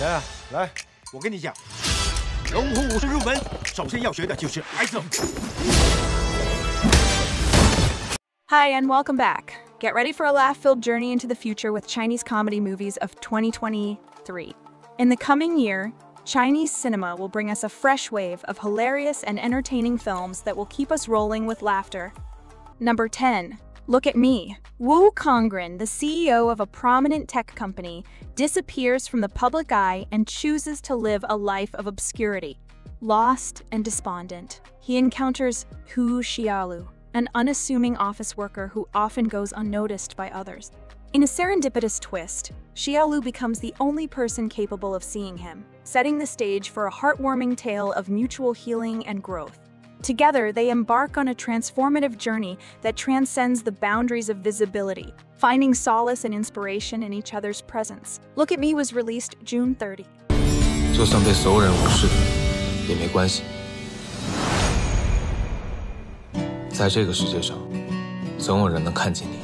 来来，我跟你讲，龙虎武术入门，首先要学的就是 ISO。 Hi, and welcome back. Get ready for a laugh filled journey into the future with Chinese comedy movies of 2023. In the coming year, Chinese cinema will bring us a fresh wave of hilarious and entertaining films that will keep us rolling with laughter. Number 10. Look at me. Wu Congren, the CEO of a prominent tech company, disappears from the public eye and chooses to live a life of obscurity. Lost and despondent, he encounters Hu Xiaolu, an unassuming office worker who often goes unnoticed by others. In a serendipitous twist, Xiaolu becomes the only person capable of seeing him, setting the stage for a heartwarming tale of mutual healing and growth. Together, they embark on a transformative journey that transcends the boundaries of visibility, finding solace and inspiration in each other's presence. Look at Me was released June 30. 就算被所有人无视，也没关系。在这个世界上，总有人能看见你。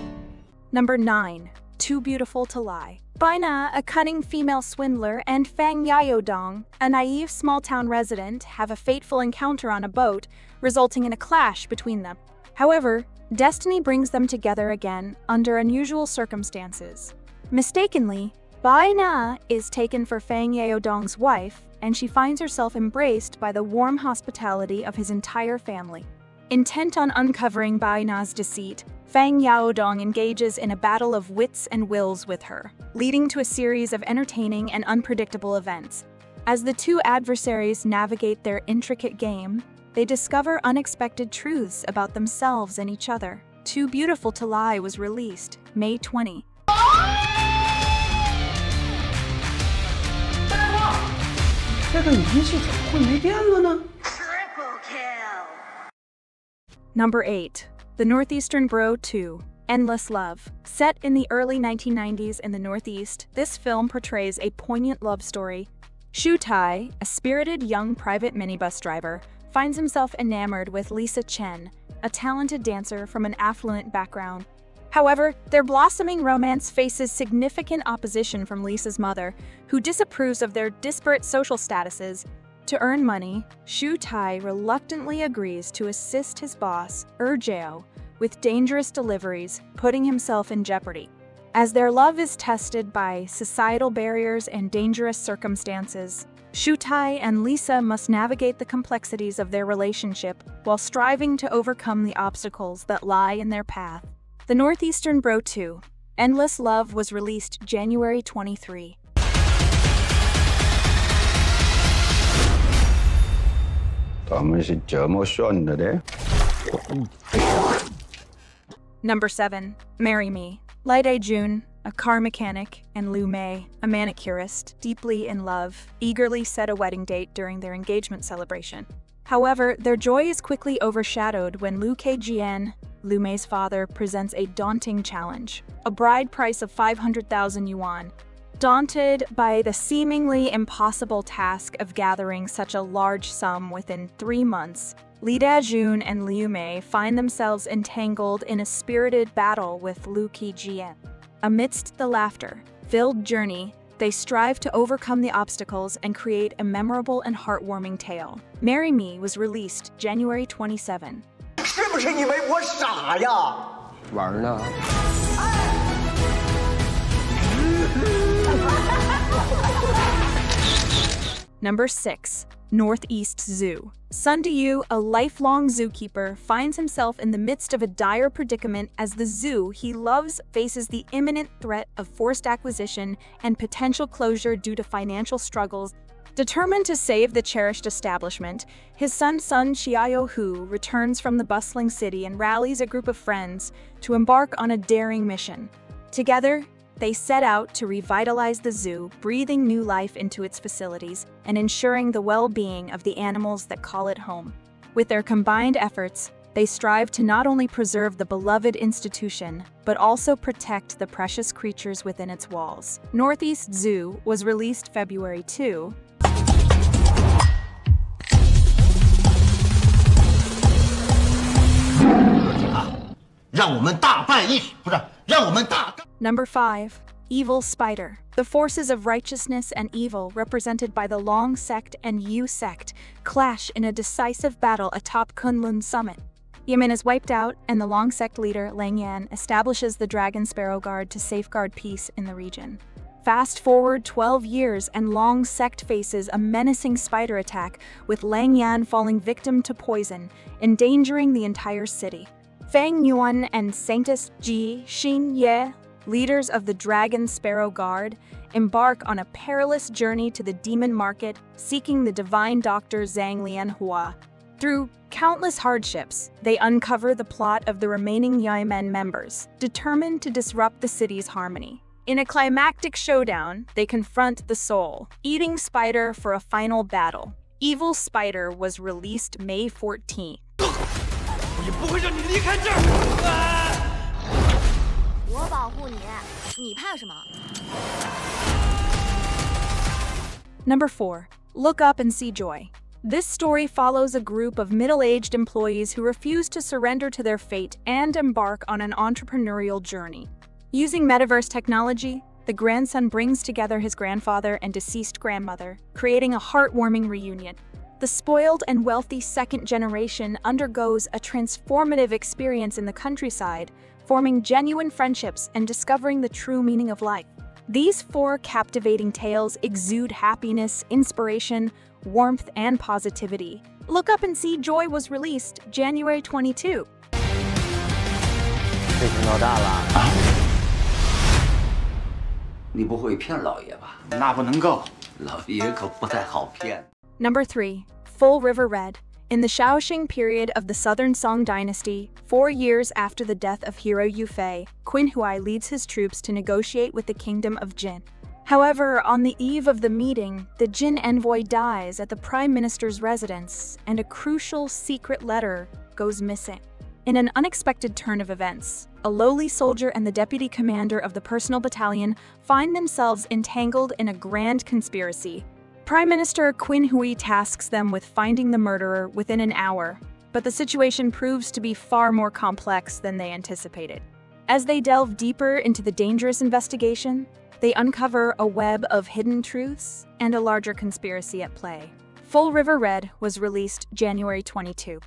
Number 9. Too Beautiful to Lie. Baina, a cunning female swindler, and Fang Yaodong, a naive small town resident, have a fateful encounter on a boat, resulting in a clash between them. However, destiny brings them together again under unusual circumstances. Mistakenly, Baina is taken for Fang Yaodong's wife, and she finds herself embraced by the warm hospitality of his entire family. Intent on uncovering Bai Na's deceit, Fang Yaodong engages in a battle of wits and wills with her, leading to a series of entertaining and unpredictable events. As the two adversaries navigate their intricate game, they discover unexpected truths about themselves and each other. Too Beautiful to Lie was released May 20. Number 8. The Northeastern Bro 2. Endless Love. Set in the early 1990s in the Northeast, this film portrays a poignant love story. Shu Tai, a spirited young private minibus driver, finds himself enamored with Lisa Chen, a talented dancer from an affluent background. However, their blossoming romance faces significant opposition from Lisa's mother, who disapproves of their disparate social statuses. To earn money, Shu Tai reluctantly agrees to assist his boss, Er Jao, with dangerous deliveries, putting himself in jeopardy. As their love is tested by societal barriers and dangerous circumstances, Shu Tai and Lisa must navigate the complexities of their relationship while striving to overcome the obstacles that lie in their path. The Northeastern Bro 2, Endless Love was released January 23. Number 7. Marry Me. Li Dajun, a car mechanic, and Lu Mei, a manicurist, deeply in love, eagerly set a wedding date during their engagement celebration. However, their joy is quickly overshadowed when Lu Kejian, Lu Mei's father, presents a daunting challenge. A bride price of 500,000 yuan, Daunted by the seemingly impossible task of gathering such a large sum within three months, Li Dajun and Liu Mei find themselves entangled in a spirited battle with Lu Qijian. Amidst the laughter filled journey, they strive to overcome the obstacles and create a memorable and heartwarming tale. Marry Me was released January 27. 是不是以为我傻呀？玩呢？ Number 6. Northeast Zoo. Sun Yu, a lifelong zookeeper, finds himself in the midst of a dire predicament as the zoo he loves faces the imminent threat of forced acquisition and potential closure due to financial struggles. Determined to save the cherished establishment, his son Sun Xiao Hu returns from the bustling city and rallies a group of friends to embark on a daring mission. Together, they set out to revitalize the zoo, breathing new life into its facilities and ensuring the well being of the animals that call it home. With their combined efforts, they strive to not only preserve the beloved institution, but also protect the precious creatures within its walls. Northeast Zoo was released February 2, 让我们大败一，不是让我们大干。 Number 5. Evil Spider. The forces of righteousness and evil, represented by the Long Sect and Yu Sect, clash in a decisive battle atop Kunlun Summit. Yemen is wiped out, and the Long Sect leader, Lang Yan, establishes the Dragon Sparrow Guard to safeguard peace in the region. Fast forward 12 years, and Long Sect faces a menacing spider attack, with Lang Yan falling victim to poison, endangering the entire city. Fang Yuan and Sanctus Ji Xin Ye leaders of the Dragon Sparrow Guard, embark on a perilous journey to the demon market seeking the divine doctor Zhang Lianhua. Through countless hardships, they uncover the plot of the remaining Yemen members, determined to disrupt the city's harmony. In a climactic showdown, they confront the Soul, Eating Spider for a final battle. Evil Spider was released May 14. 我也不会让你离开这儿！啊！我保护你，你怕什么？ Number 4. Look Up and See Joy. This story follows a group of middle aged employees who refuse to surrender to their fate and embark on an entrepreneurial journey. Using metaverse technology, the grandson brings together his grandfather and deceased grandmother, creating a heartwarming reunion. The spoiled and wealthy second generation undergoes a transformative experience in the countryside, forming genuine friendships and discovering the true meaning of life. These four captivating tales exude happiness, inspiration, warmth, and positivity. Look Up and See Joy was released January 22. Number 3. Full River Red. In the Shaoxing period of the Southern Song Dynasty, four years after the death of hero Yue Fei, Qin Hui leads his troops to negotiate with the kingdom of Jin. However, on the eve of the meeting, the Jin envoy dies at the prime minister's residence, and a crucial secret letter goes missing. In an unexpected turn of events, a lowly soldier and the deputy commander of the personal battalion find themselves entangled in a grand conspiracy. Prime Minister Qin Hui tasks them with finding the murderer within an hour, but the situation proves to be far more complex than they anticipated. As they delve deeper into the dangerous investigation, they uncover a web of hidden truths and a larger conspiracy at play. Full River Red was released January 22.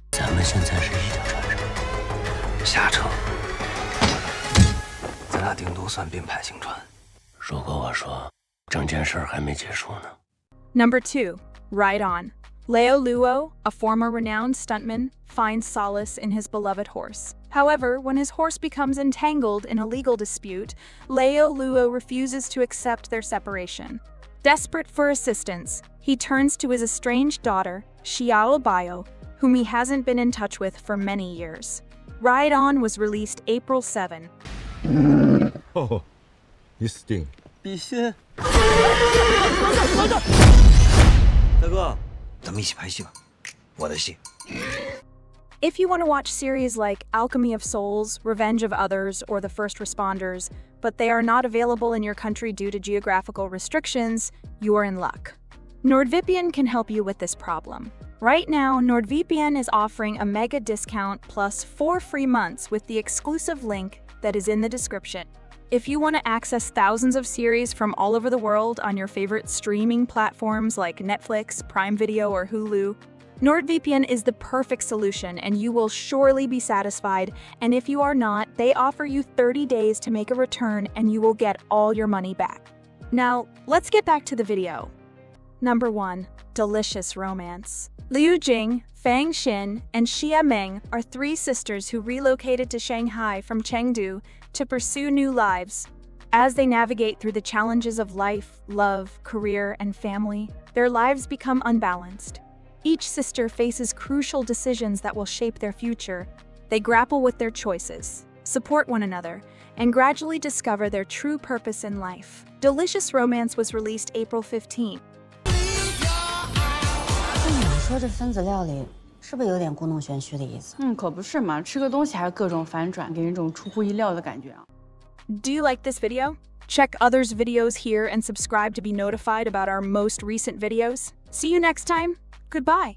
Number 2. Ride On. Leo Luo, a former renowned stuntman, finds solace in his beloved horse. However, when his horse becomes entangled in a legal dispute, Leo Luo refuses to accept their separation. Desperate for assistance, he turns to his estranged daughter, Xiao Biao, whom he hasn't been in touch with for many years. Ride On was released April 7. Oh, you stink. 大哥，咱们一起拍戏吧，我的戏。 If you want to watch series like Alchemy of Souls, Revenge of Others, or The First Responders, but they are not available in your country due to geographical restrictions, you are in luck. NordVPN can help you with this problem. Right now, NordVPN is offering a mega discount plus four free months with the exclusive link that is in the description. If you want to access thousands of series from all over the world on your favorite streaming platforms like Netflix, Prime Video, or Hulu, NordVPN is the perfect solution and you will surely be satisfied. And if you are not, they offer you 30 days to make a return and you will get all your money back. Now, let's get back to the video. Number 1. Delicious Romance. Liu Jing, Fang Xin, and Xia Meng are three sisters who relocated to Shanghai from Chengdu to pursue new lives. As they navigate through the challenges of life, love, career, and family, their lives become unbalanced. Each sister faces crucial decisions that will shape their future. They grapple with their choices, support one another, and gradually discover their true purpose in life. Delicious Romance was released April 15. 你说这分子料理是不是有点故弄玄虚的意思？嗯，可不是嘛，吃个东西还各种反转，给人一种出乎意料的感觉啊。 Do you like this video? Check others' videos here and subscribe to be notified about our most recent videos. See you next time. Goodbye.